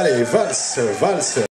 Allez, valse, valse.